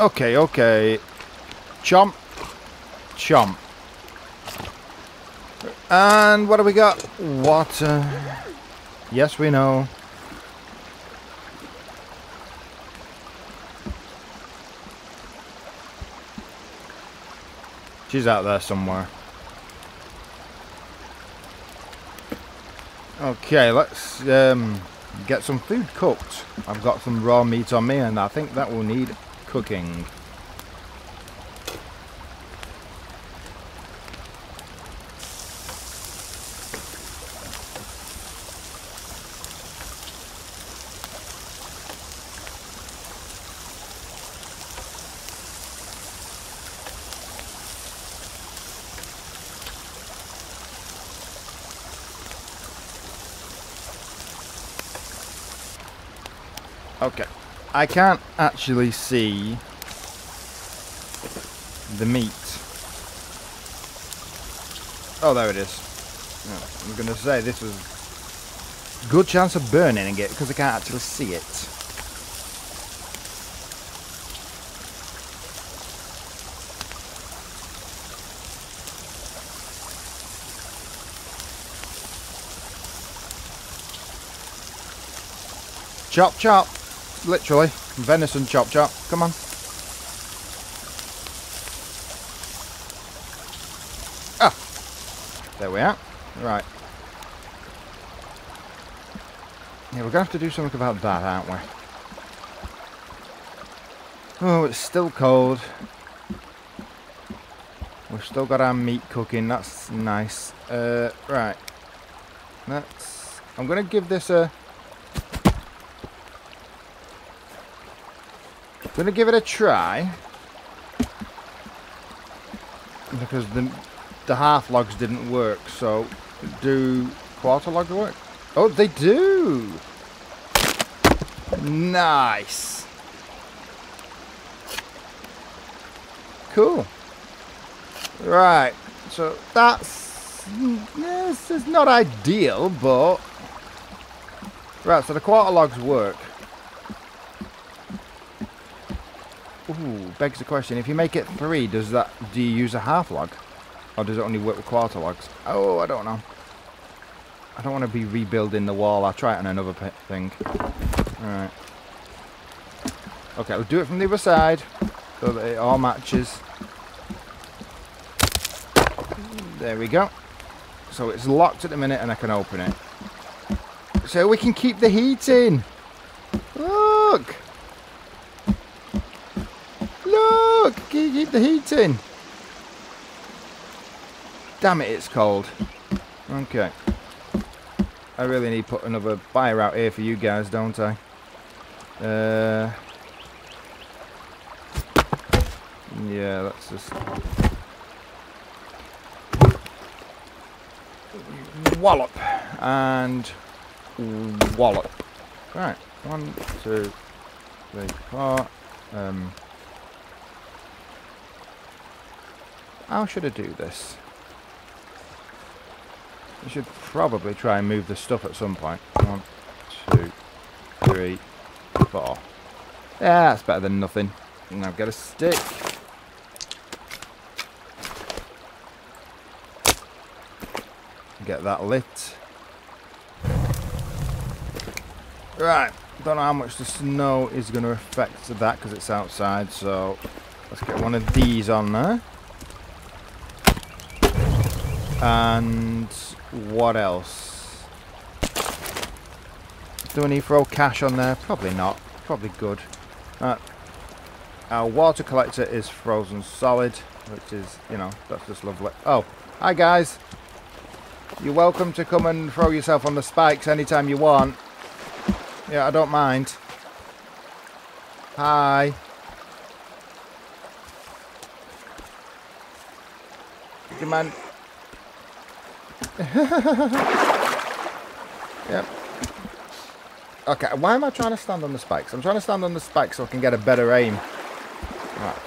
Okay, okay. Chomp. Chomp. And what do we got? Water. Yes, we know. She's out there somewhere. Okay, let's um, get some food cooked. I've got some raw meat on me and I think that will need cooking. Okay. I can't actually see the meat. Oh, there it is. I'm going to say this was good chance of burning it because I can't actually see it. Chop chop. Literally. Venison chop chop. Come on. Ah. There we are. Right. Yeah, we're going to have to do something about that, aren't we? Oh, it's still cold. We've still got our meat cooking. That's nice. Uh, right. Let's... I'm going to give this a... Gonna give it a try. Because the the half logs didn't work, so do quarter logs work? Oh, they do! Nice! Cool. Right, so that's... This is not ideal, but... Right, so the quarter logs work. Ooh, begs the question. If you make it three, does that do you use a half log? Or does it only work with quarter logs? Oh, I don't know. I don't want to be rebuilding the wall. I'll try it on another thing. Alright. Okay, we'll do it from the other side. So that it all matches. There we go. So it's locked at the minute and I can open it. So we can keep the heat in. Look! Look! Can you the heat in? Damn it, it's cold. Okay. I really need to put another fire out here for you guys, don't I? Uh, yeah, let's just... Wallop. And wallop. Right. One, two, three, four. Um, how should I do this? I should probably try and move the stuff at some point. One, two, three, four. Yeah, that's better than nothing. Now get a stick. Get that lit. Right, don't know how much the snow is going to affect that because it's outside, so let's get one of these on there. And what else? Do we need to throw cash on there? Probably not. Probably good. Uh, our water collector is frozen solid, which is, you know, that's just lovely. Oh, hi guys. You're welcome to come and throw yourself on the spikes anytime you want. Yeah, I don't mind. Hi. Come on. yep. Okay, why am I trying to stand on the spikes? I'm trying to stand on the spikes so I can get a better aim. Right.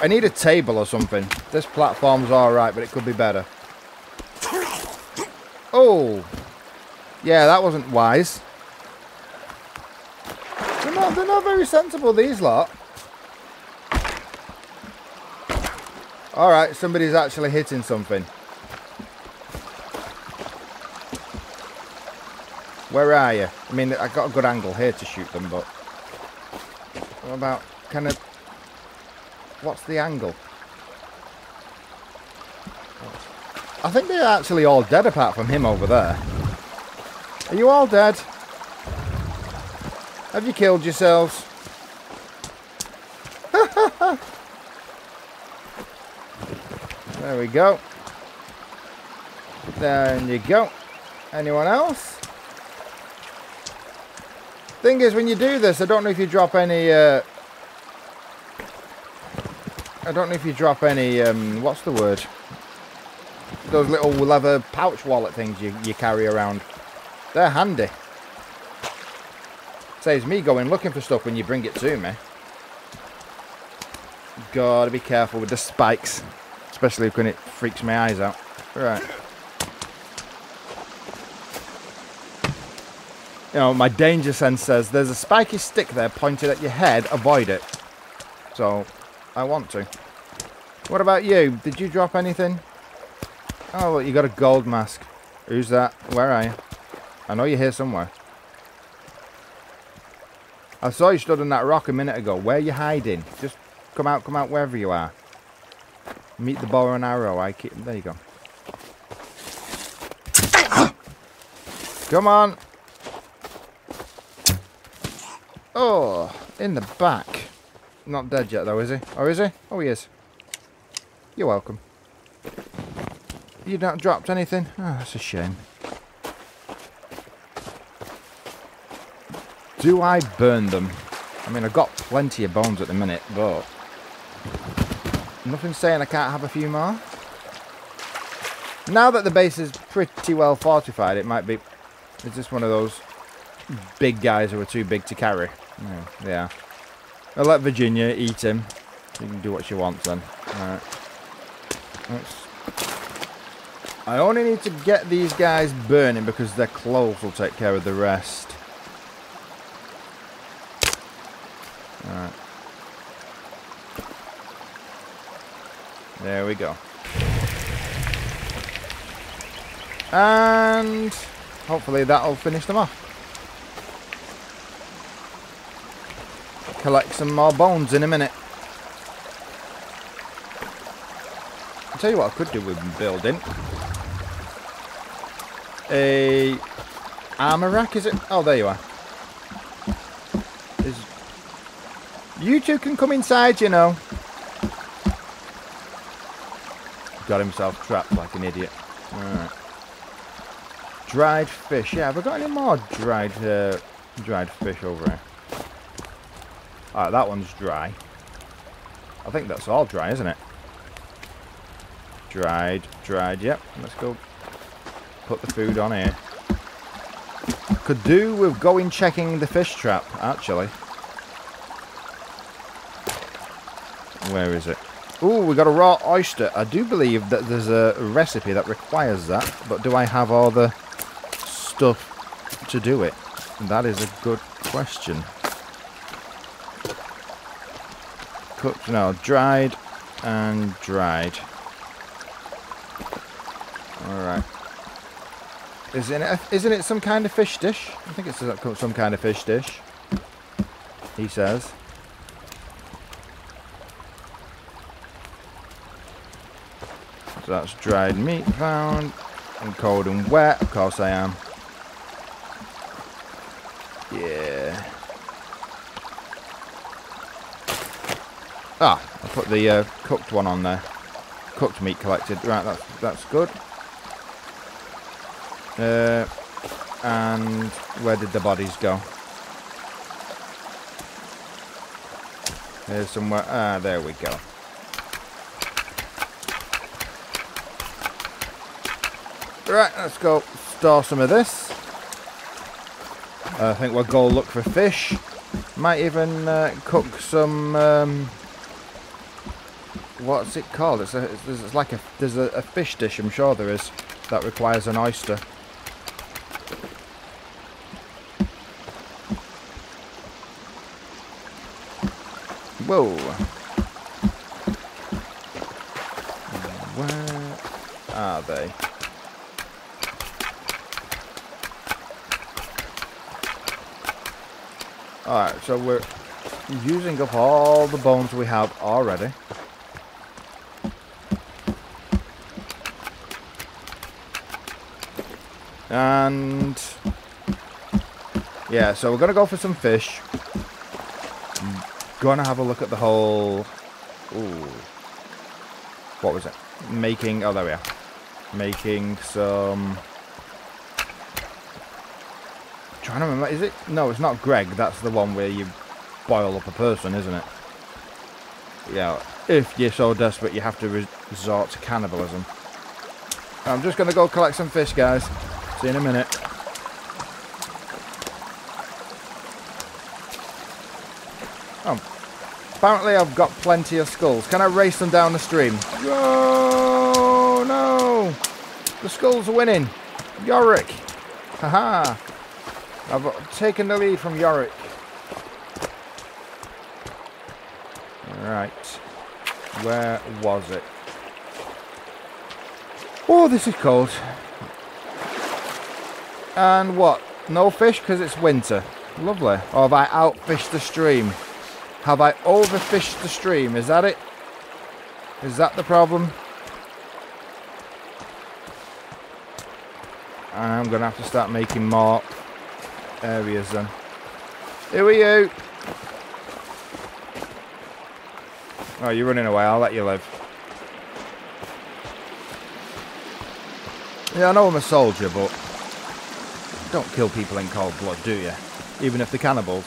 I need a table or something. This platform's alright, but it could be better. Oh! Yeah, that wasn't wise. They're not, they're not very sensible, these lot. Alright, somebody's actually hitting something. Where are you? I mean, I've got a good angle here to shoot them, but... What about kind of... What's the angle? I think they're actually all dead apart from him over there. Are you all dead? Have you killed yourselves? there we go. There you go. Anyone else? Thing is, when you do this, I don't know if you drop any... Uh, I don't know if you drop any... Um, what's the word? Those little leather pouch wallet things you, you carry around. They're handy. Saves me going looking for stuff when you bring it to me. Gotta be careful with the spikes. Especially when it freaks my eyes out. Right. You know, my danger sense says there's a spiky stick there pointed at your head, avoid it. So, I want to. What about you? Did you drop anything? Oh, look, you got a gold mask. Who's that? Where are you? I know you're here somewhere. I saw you stood on that rock a minute ago. Where are you hiding? Just come out, come out wherever you are. Meet the bow and arrow. I keep... There you go. come on. Oh, in the back. Not dead yet though, is he? Oh, is he? Oh, he is. You're welcome. You not dropped anything? Oh, that's a shame. Do I burn them? I mean, I've got plenty of bones at the minute, but... Nothing saying I can't have a few more. Now that the base is pretty well fortified, it might be... It's just one of those big guys who are too big to carry. Yeah. I'll let Virginia eat him. You can do what she wants then. Alright. I only need to get these guys burning because their clothes will take care of the rest. Alright. There we go. And hopefully that'll finish them off. Collect some more bones in a minute. I'll tell you what I could do with building. A armor rack, is it? Oh, there you are. You two can come inside, you know. Got himself trapped like an idiot. Alright. Dried fish. Yeah, have I got any more dried uh, dried fish over here? Alright, that one's dry. I think that's all dry, isn't it? Dried, dried, yep. Let's go put the food on here. Could do with going checking the fish trap, actually. Where is it? Oh, we got a raw oyster. I do believe that there's a recipe that requires that, but do I have all the stuff to do it? That is a good question. Cooked, no, dried and dried. Alright. Isn't it, isn't it some kind of fish dish? I think it's some kind of fish dish. He says. So that's dried meat found. And cold and wet. Of course I am. Yeah. Ah, I put the uh, cooked one on there. Cooked meat collected. Right, that's that's good. Uh, and where did the bodies go? There's somewhere. Ah, there we go. Right, let's go store some of this. I think we'll go look for fish. Might even uh, cook some um, what's it called? It's, a, it's, it's like a there's a, a, fish dish. I'm sure there is that requires an oyster. Whoa. Where are they? Alright, so we're using up all the bones we have already. And yeah, so we're gonna go for some fish. Gonna have a look at the whole. Ooh, what was it? Making. Oh, there we are. Making some. trying to remember. Is it? No, it's not Greg. That's the one where you boil up a person, isn't it? Yeah. If you're so desperate, you have to resort to cannibalism. I'm just gonna go collect some fish, guys. See you in a minute. Oh. Apparently I've got plenty of skulls. Can I race them down the stream? Oh, no! The skulls are winning. Yorick. Haha. I've taken the lead from Yorick. Right. Where was it? Oh, this is cold. And what? No fish because it's winter. Lovely. Or have I outfished the stream? Have I overfished the stream? Is that it? Is that the problem? I'm going to have to start making more areas then. Who are you? Oh, you're running away. I'll let you live. Yeah, I know I'm a soldier, but don't kill people in cold blood, do you? Even if they're cannibals.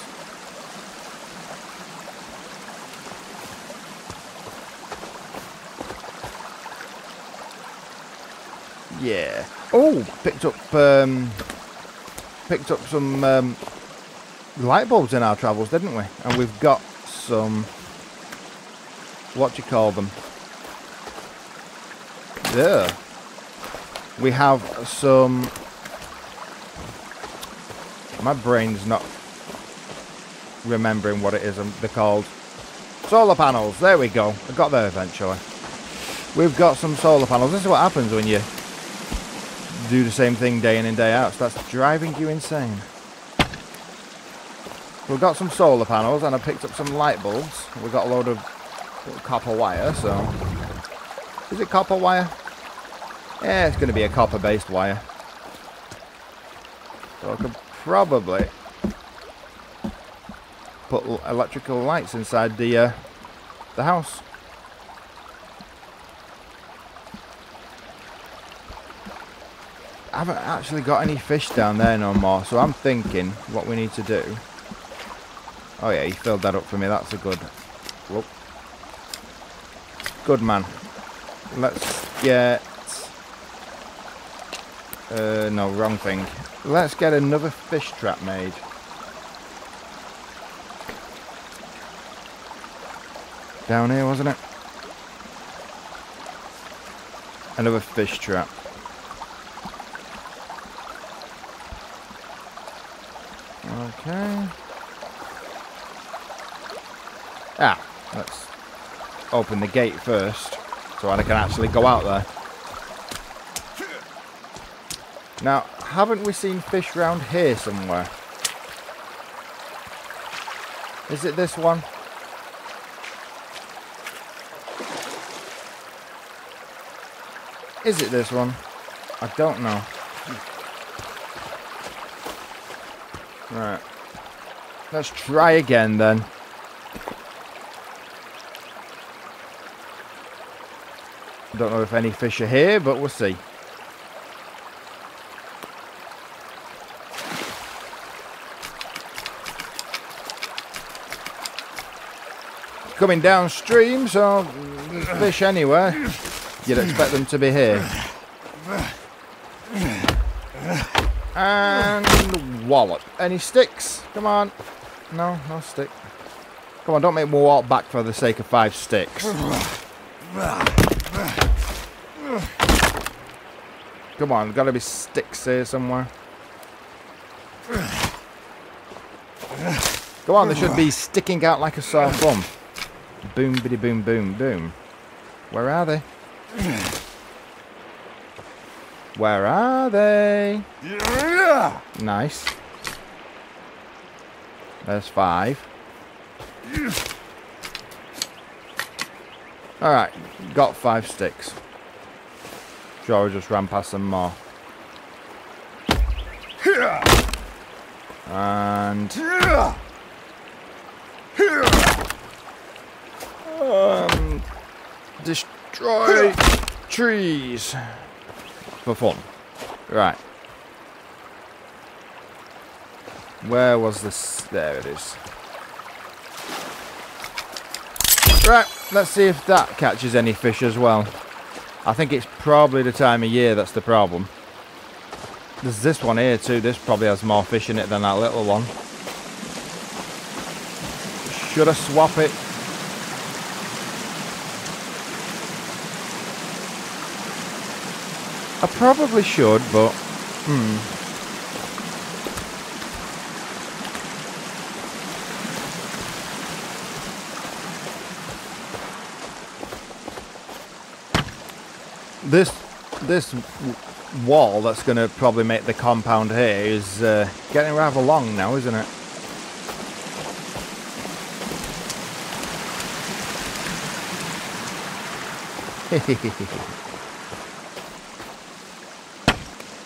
Yeah. Oh, picked up um, picked up some um, light bulbs in our travels, didn't we? And we've got some. What do you call them? Yeah. We have some my brain's not remembering what it is they're called. Solar panels. There we go. I got there eventually. We've got some solar panels. This is what happens when you do the same thing day in and day out. So that's driving you insane. We've got some solar panels and I picked up some light bulbs. We've got a load of copper wire, so... Is it copper wire? Yeah, it's going to be a copper-based wire. So I could probably put electrical lights inside the uh, the house. I haven't actually got any fish down there no more, so I'm thinking what we need to do. Oh yeah, he filled that up for me. That's a good. Whoop. Good man. Let's get. Uh, no, wrong thing. Let's get another fish trap made. Down here, wasn't it? Another fish trap. Okay. Ah, let's open the gate first so I can actually go out there. Now, haven't we seen fish round here somewhere? Is it this one? Is it this one? I don't know. Right. Let's try again then. I don't know if any fish are here, but we'll see. Coming downstream, so fish anywhere. You'd expect them to be here. And wallop. Any sticks? Come on. No, no stick. Come on, don't make me walk back for the sake of five sticks. Come on, gotta be sticks here somewhere. Come on, they should be sticking out like a sore thumb. Boom, biddy, boom, boom, boom. Where are they? Where are they? Nice. There's five. Alright, got five sticks. Sure, just ran past some more. And... Um, destroy trees. For fun. Right. Where was this? There it is. Right, let's see if that catches any fish as well. I think it's probably the time of year that's the problem. There's this one here too. This probably has more fish in it than that little one. Should I swap it? I probably should, but... Hmm. this this wall that's going to probably make the compound here is uh, getting rather long now, isn't it?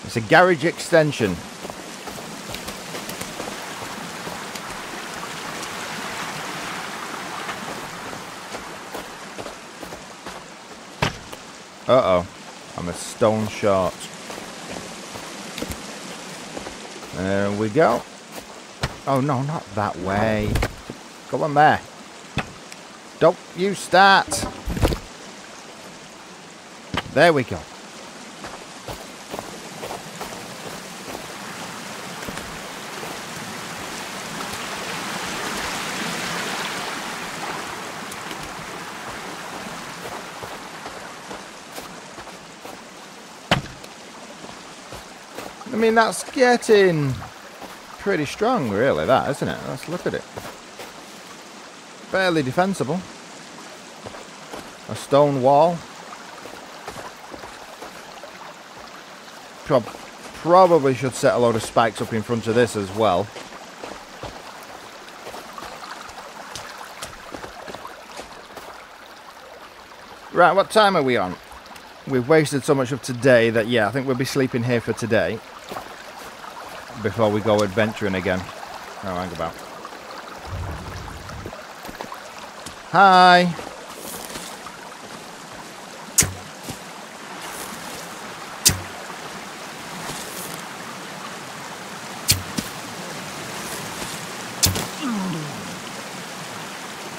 it's a garage extension. Uh-oh. I'm a stone short. There we go. Oh, no, not that way. Go on there. Don't you start. There we go. Mean, that's getting pretty strong, really, that, isn't it? Let's look at it. Fairly defensible. A stone wall. Pro probably should set a load of spikes up in front of this as well. Right, what time are we on? We've wasted so much of today that, yeah, I think we'll be sleeping here for today before we go adventuring again. Oh, hang about. Hi.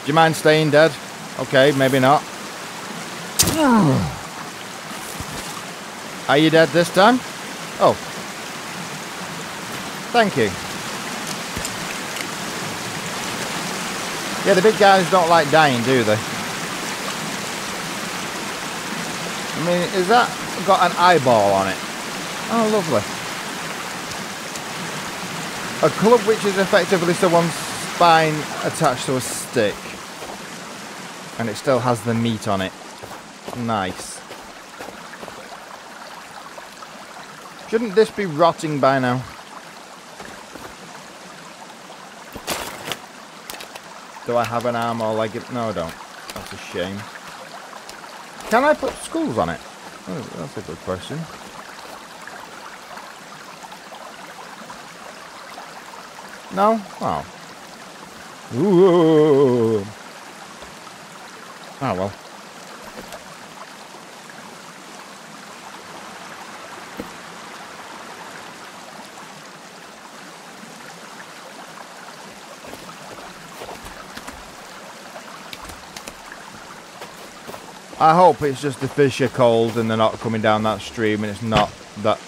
Do you mind staying dead? Okay, maybe not. Are you dead this time? Oh, Thank you. Yeah, the big guys don't like dying, do they? I mean, is that got an eyeball on it? Oh, lovely. A club which is effectively someone's spine attached to a stick. And it still has the meat on it. Nice. Shouldn't this be rotting by now? Do I have an arm or leg? No, I don't. That's a shame. Can I put skulls on it? Oh, that's a good question. No? Oh. Ooh. Oh well. I hope it's just the fish are cold and they're not coming down that stream and it's not that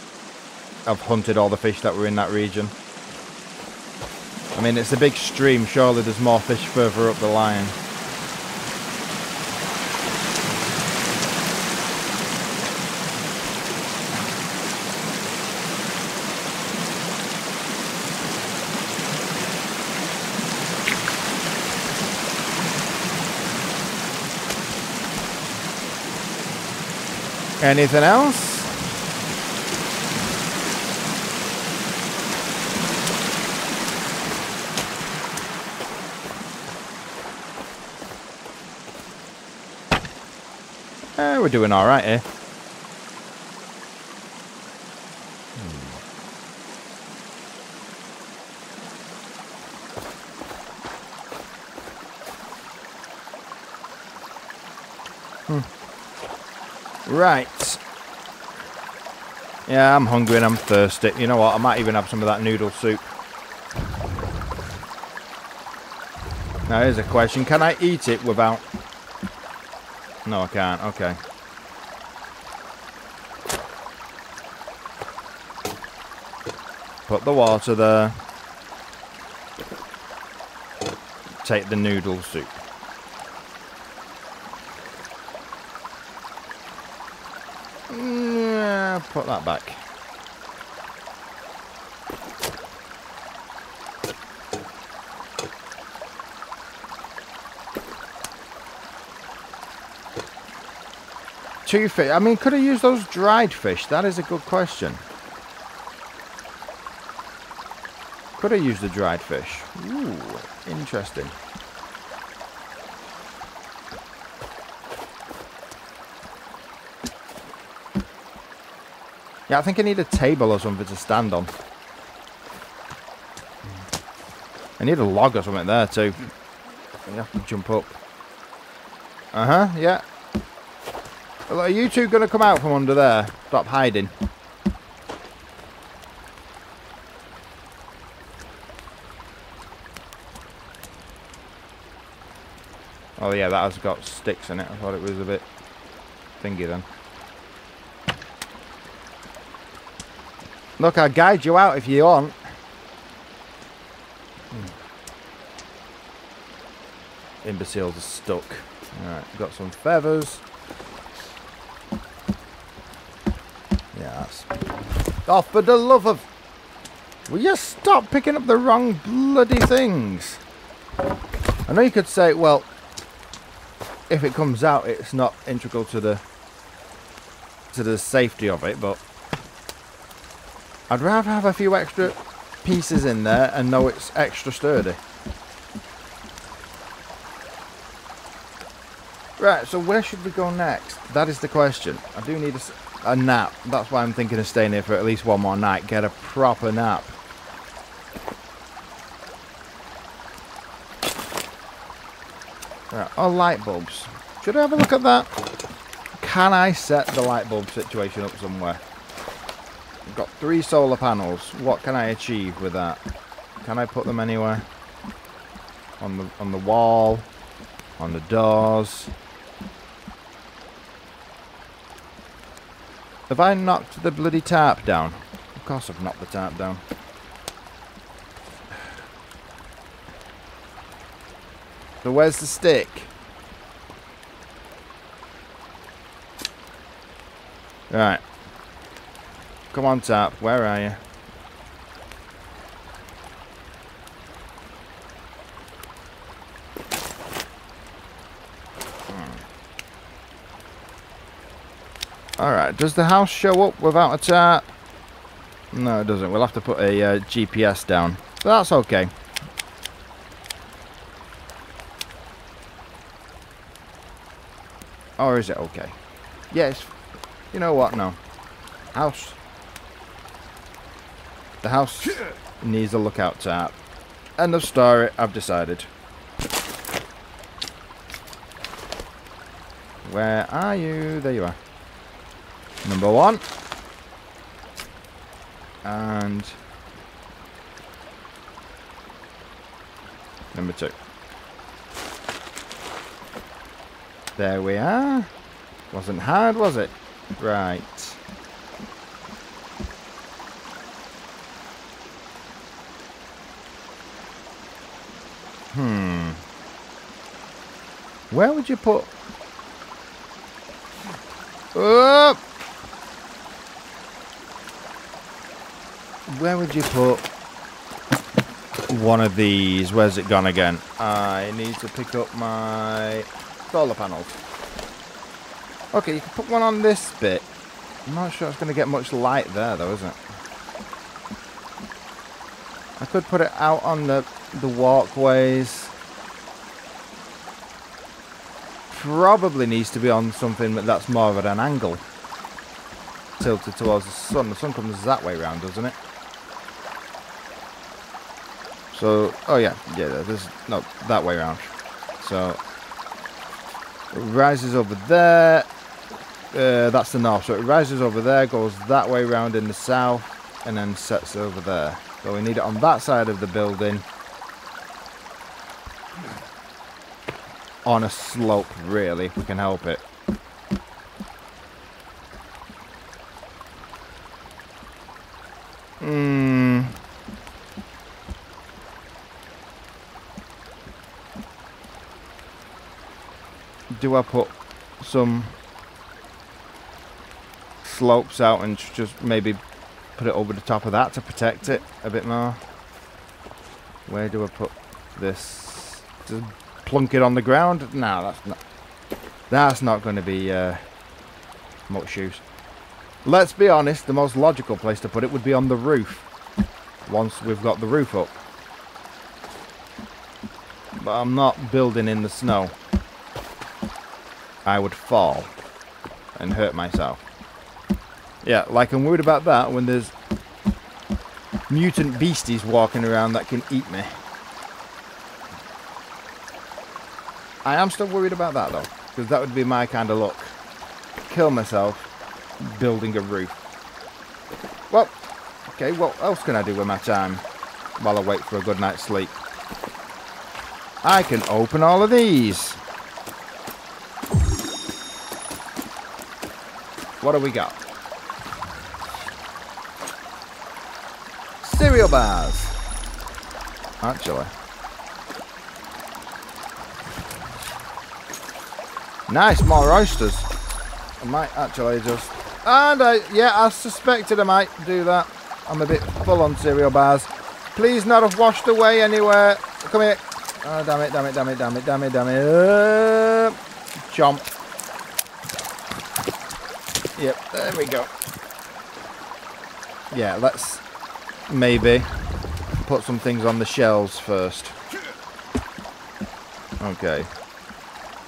I've hunted all the fish that were in that region. I mean, it's a big stream. Surely there's more fish further up the line. Anything else? Eh, we're doing all right here. Hmm. Right. Yeah, I'm hungry and I'm thirsty. You know what? I might even have some of that noodle soup. Now, here's a question. Can I eat it without... No, I can't. Okay. Put the water there. Take the noodle soup. Put that back. Two fish. I mean, could I use those dried fish? That is a good question. Could I use the dried fish? Ooh, interesting. Yeah, I think I need a table or something to stand on. I need a log or something there too. You jump up. Uh-huh, yeah. Well, are you two going to come out from under there? Stop hiding. Oh yeah, that has got sticks in it. I thought it was a bit thingy then. Look, I'll guide you out if you want. Hmm. Imbeciles are stuck. Alright, got some feathers. Yes. Oh, for the love of... Will you stop picking up the wrong bloody things? I know you could say, well, if it comes out, it's not integral to the to the safety of it, but I'd rather have a few extra pieces in there and know it's extra sturdy. Right, so where should we go next? That is the question. I do need a, a nap. That's why I'm thinking of staying here for at least one more night. Get a proper nap. Right, oh, light bulbs. Should I have a look at that? Can I set the light bulb situation up somewhere? I've got three solar panels. What can I achieve with that? Can I put them anywhere? On the on the wall, on the doors. Have I knocked the bloody tarp down? Of course I've knocked the tarp down. So where's the stick? Right. Come on, Tap. Where are you? Hmm. Alright, does the house show up without a tap? No, it doesn't. We'll have to put a uh, GPS down. But that's okay. Or is it okay? Yes. You know what? No. House. The house needs a lookout tap. End of story, I've decided. Where are you? There you are. Number one. And... Number two. There we are. Wasn't hard, was it? Right. Hmm. Where would you put... Oh! Where would you put one of these? Where's it gone again? I need to pick up my solar panels. Okay, you can put one on this bit I'm not sure it's going to get much light there, though, is it? I could put it out on the, the walkways. Probably needs to be on something that's more at an angle. Tilted towards the sun. The sun comes that way round, doesn't it? So, oh yeah, yeah, there's, no, that way round. So, rises over there. Uh, that's the north. So it rises over there, goes that way round in the south, and then sets over there. So we need it on that side of the building. On a slope, really, if we can help it. Hmm. Do I put some slopes out and just maybe put it over the top of that to protect it a bit more. Where do I put this? Plunk it on the ground? No, that's not. That's not going to be uh, much use. Let's be honest, the most logical place to put it would be on the roof. Once we've got the roof up. But I'm not building in the snow. I would fall and hurt myself. Yeah, like I'm worried about that when there's mutant beasties walking around that can eat me. I am still worried about that though, because that would be my kind of luck. Kill myself building a roof. Well, okay, what else can I do with my time while I wait for a good night's sleep? I can open all of these. What do we got? cereal bars. Actually. Nice, more oysters. I might actually just... And I, yeah, I suspected I might do that. I'm a bit full on cereal bars. Please not have washed away anywhere. Come here. Oh, damn it, damn it, damn it, damn it, damn it, damn it. Uh. Yep, there we go. Yeah, let's maybe put some things on the shelves first. Okay.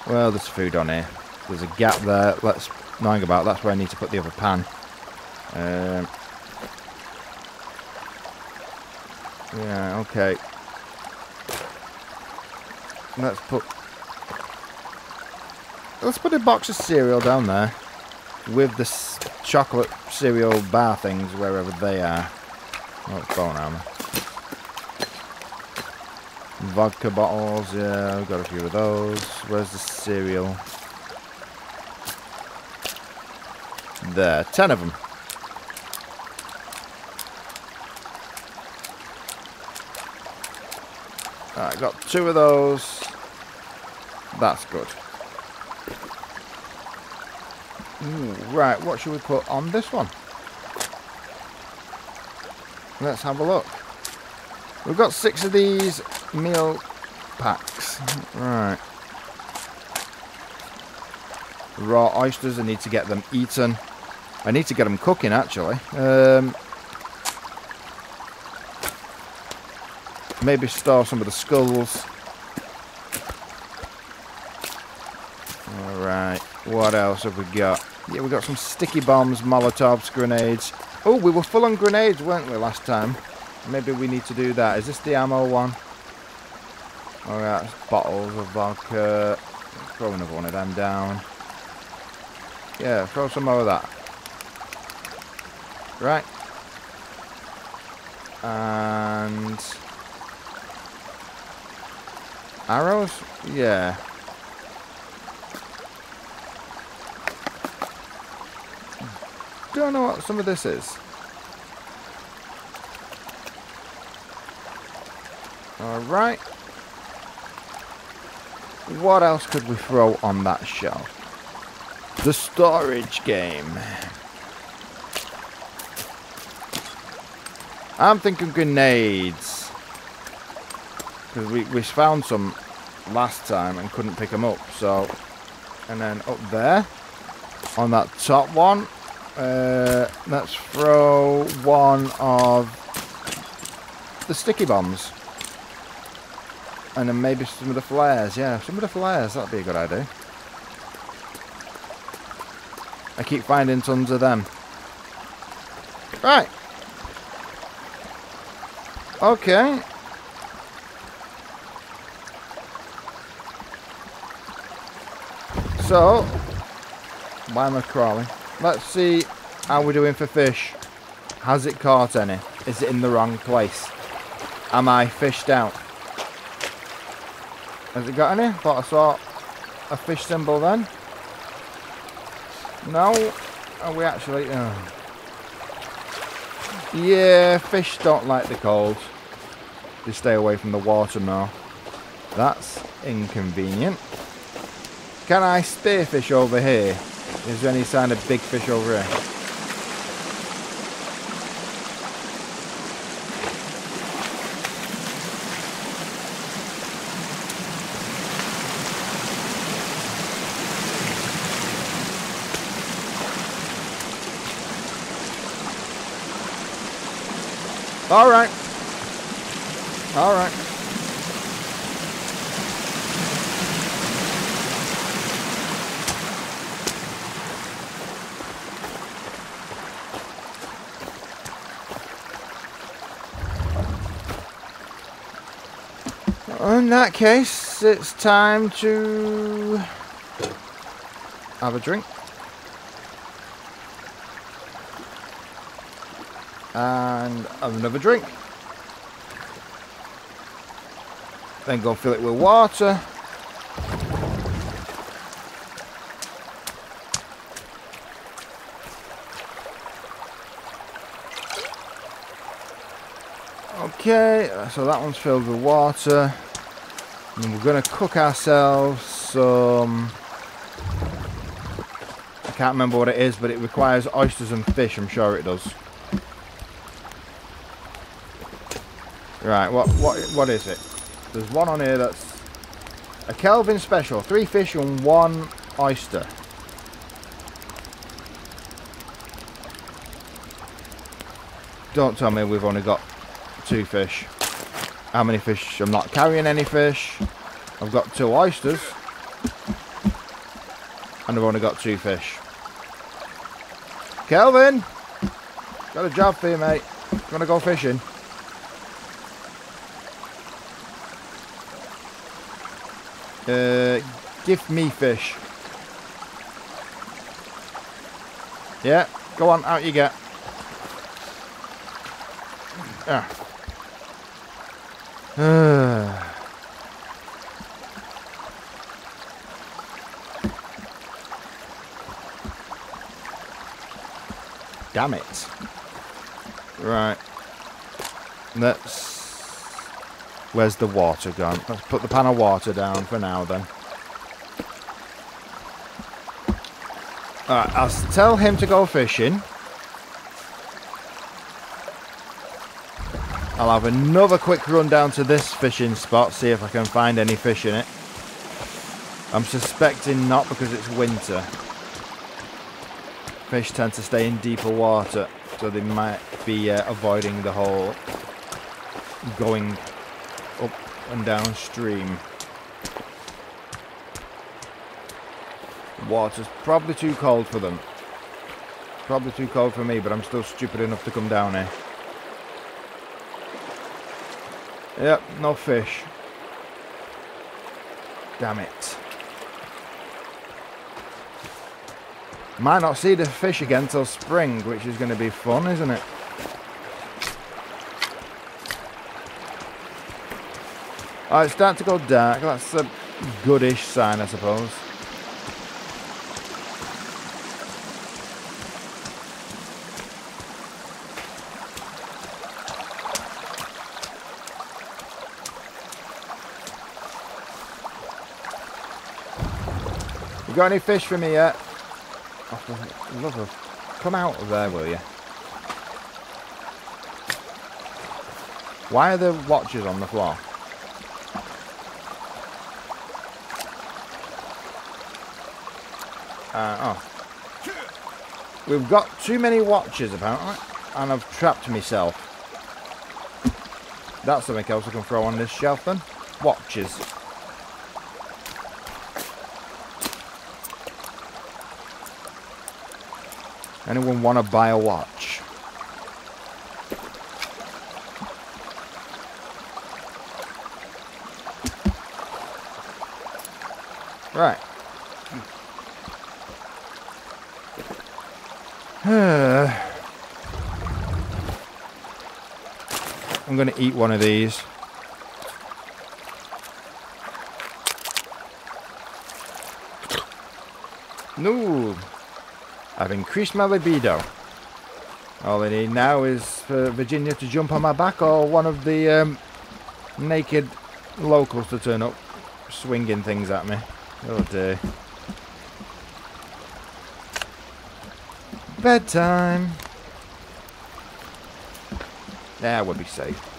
Well, there's food on here. There's a gap there. Let's knowing about that's where I need to put the other pan. Um, yeah, okay. Let's put let's put a box of cereal down there with the chocolate cereal bar things wherever they are. Oh, bone armor. Vodka bottles, yeah, I've got a few of those. Where's the cereal? There, ten of them. Alright, got two of those. That's good. Ooh, right, what should we put on this one? Let's have a look. We've got six of these meal packs. Right. Raw oysters, I need to get them eaten. I need to get them cooking, actually. Um, maybe store some of the skulls. Alright, what else have we got? Yeah, we got some sticky bombs, molotovs, grenades. Oh, we were full on grenades, weren't we, last time? Maybe we need to do that. Is this the ammo one? Oh, yeah, bottles of vodka. Throw another one of them down. Yeah, throw some more of that. Right. And... Arrows? Yeah. don't know what some of this is. Alright. What else could we throw on that shelf? The storage game. I'm thinking grenades. Because we, we found some last time and couldn't pick them up. So, and then up there, on that top one, Uh, let's throw one of the sticky bombs. And then maybe some of the flares. Yeah, some of the flares. That'd be a good idea. I keep finding tons of them. Right. Okay. So, why am I crawling? Let's see how we're doing for fish. Has it caught any? Is it in the wrong place? Am I fished out? Has it got any? Thought I saw a fish symbol then. No? Are we actually... Oh. Yeah, fish don't like the cold. They stay away from the water now. That's inconvenient. Can I spearfish over here? Is there any sign of big fish over here? All right. All right. In that case, it's time to have a drink. And have another drink. Then go fill it with water. Okay, so that one's filled with water. And we're going to cook ourselves some... I can't remember what it is, but it requires oysters and fish, I'm sure it does. Right, what what what is it? There's one on here that's a Kelvin special. Three fish and one oyster. Don't tell me we've only got two fish. How many fish? I'm not carrying any fish. I've got two oysters. And I've only got two fish. Kelvin! Got a job for you, mate. To go fishing? Uh, give me fish. Yeah, go on, out you get. Ah. Damn it. Right. Let's Where's the water gone? Let's put the pan of water down for now then. Alright, I'll tell him to go fishing. I'll have another quick run down to this fishing spot, see if I can find any fish in it. I'm suspecting not because it's winter. Fish tend to stay in deeper water, so they might be uh, avoiding the whole going and downstream. Water's probably too cold for them. Probably too cold for me, but I'm still stupid enough to come down here. Yep, no fish. Damn it. Might not see the fish again till spring, which is going to be fun, isn't it? Oh, it's starting to go dark. That's a goodish sign, I suppose. You got any fish for me yet? Oh, love of... Come out of there, will you? Why are there watches on the floor? Uh, oh. We've got too many watches, apparently, and I've trapped myself. That's something else I can throw on this shelf, then. Watches. Anyone want to buy a watch? Right. I'm going to eat one of these. No. I've increased my libido. All I need now is for Virginia to jump on my back or one of the um, naked locals to turn up swinging things at me. Oh dear. Bedtime. That we'll be safe.